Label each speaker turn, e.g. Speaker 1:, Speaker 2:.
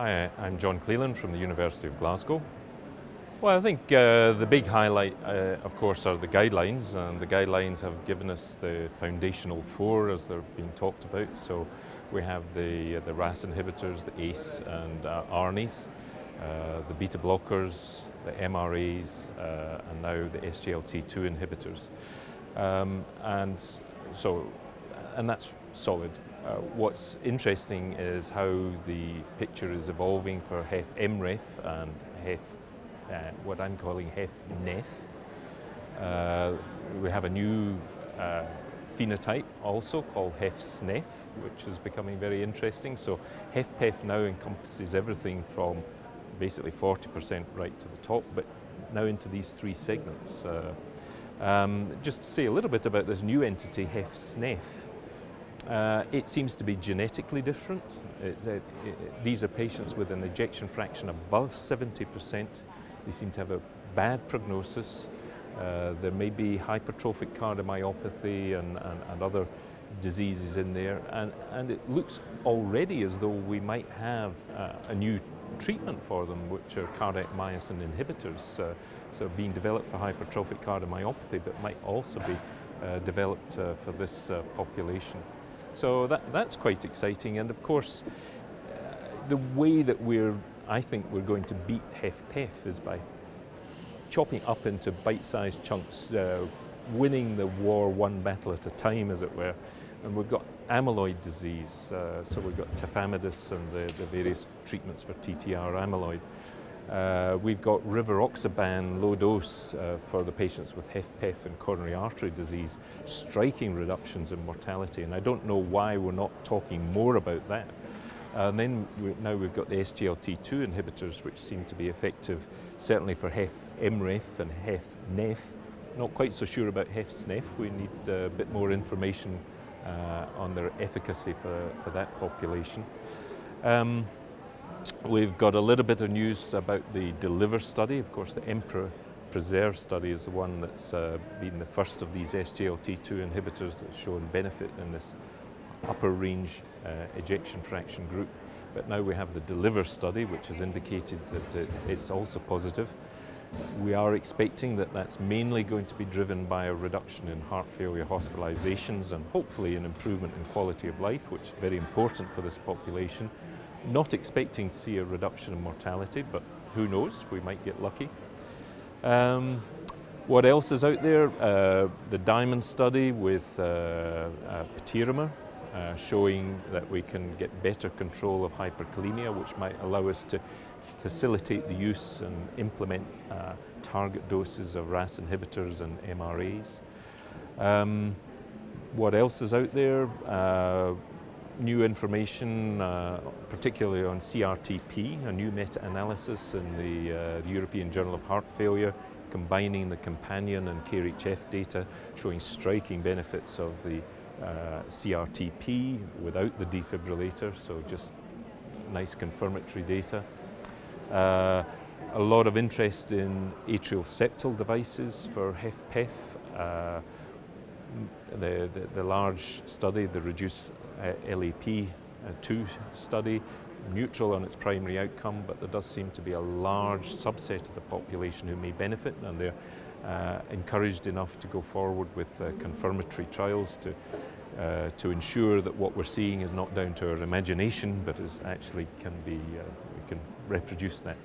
Speaker 1: Hi, I'm John Cleland from the University of Glasgow. Well, I think uh, the big highlight, uh, of course, are the guidelines, and the guidelines have given us the foundational four as they're being talked about. So we have the, uh, the RAS inhibitors, the ACE and uh, ARNIs, uh, the beta blockers, the MRAs, uh, and now the SGLT2 inhibitors. Um, and so, and that's solid. Uh, what's interesting is how the picture is evolving for HFmrEF and HEF, uh, what I'm calling HFnEF. Uh, we have a new uh, phenotype also called HFsnEF, which is becoming very interesting. So HFpEF now encompasses everything from basically 40% right to the top, but now into these three segments. Uh, um, just to say a little bit about this new entity, HFsnEF. Uh, it seems to be genetically different. It, it, it, these are patients with an ejection fraction above 70%. They seem to have a bad prognosis. Uh, there may be hypertrophic cardiomyopathy and, and, and, other diseases in there. And, and it looks already as though we might have uh, a new treatment for them, which are cardiac myosin inhibitors. Uh, so being developed for hypertrophic cardiomyopathy, but might also be uh, developed uh, for this uh, population. So that, that's quite exciting. And of course, uh, the way that we're, I think we're going to beat HFpEF is by chopping up into bite-sized chunks, uh, winning the war one battle at a time, as it were. And we've got amyloid disease, uh, so we've got tafamidis and the, the various treatments for TTR amyloid. Uh, we've got rivaroxaban low dose uh, for the patients with HFpEF and coronary artery disease, striking reductions in mortality. And I don't know why we're not talking more about that. And then we, now we've got the SGLT2 inhibitors, which seem to be effective certainly for HFmrEF and HFnEF. Not quite so sure about HFsnEF. We need a bit more information uh, on their efficacy for, for that population. Um, We've got a little bit of news about the DELIVER study. Of course, the EMPEROR PRESERVE study is the one that's uh, been the first of these SGLT2 inhibitors that's shown benefit in this upper range uh, ejection fraction group. But now we have the DELIVER study, which has indicated that it's also positive. We are expecting that that's mainly going to be driven by a reduction in heart failure hospitalizations and hopefully an improvement in quality of life, which is very important for this population. Not expecting to see a reduction in mortality, but who knows, we might get lucky. Um, what else is out there? Uh, the Diamond study with uh, uh, patiromer, uh, showing that we can get better control of hyperkalemia, which might allow us to facilitate the use and implement uh, target doses of RAS inhibitors and MRAs. Um, what else is out there? New information, uh, particularly on CRTP, a new meta-analysis in the, uh, the, European Journal of Heart Failure, combining the companion and CARE-HF data, showing striking benefits of the uh, CRTP without the defibrillator, so just nice confirmatory data. Uh, a lot of interest in atrial septal devices for HFpEF. Uh, the, the, the, large study, the REDUCE uh, LAP2 uh, study, neutral on its primary outcome, but there does seem to be a large subset of the population who may benefit, and they're uh, encouraged enough to go forward with uh, confirmatory trials to uh, to ensure that what we're seeing is not down to our imagination, but is actually can be we can reproduce that.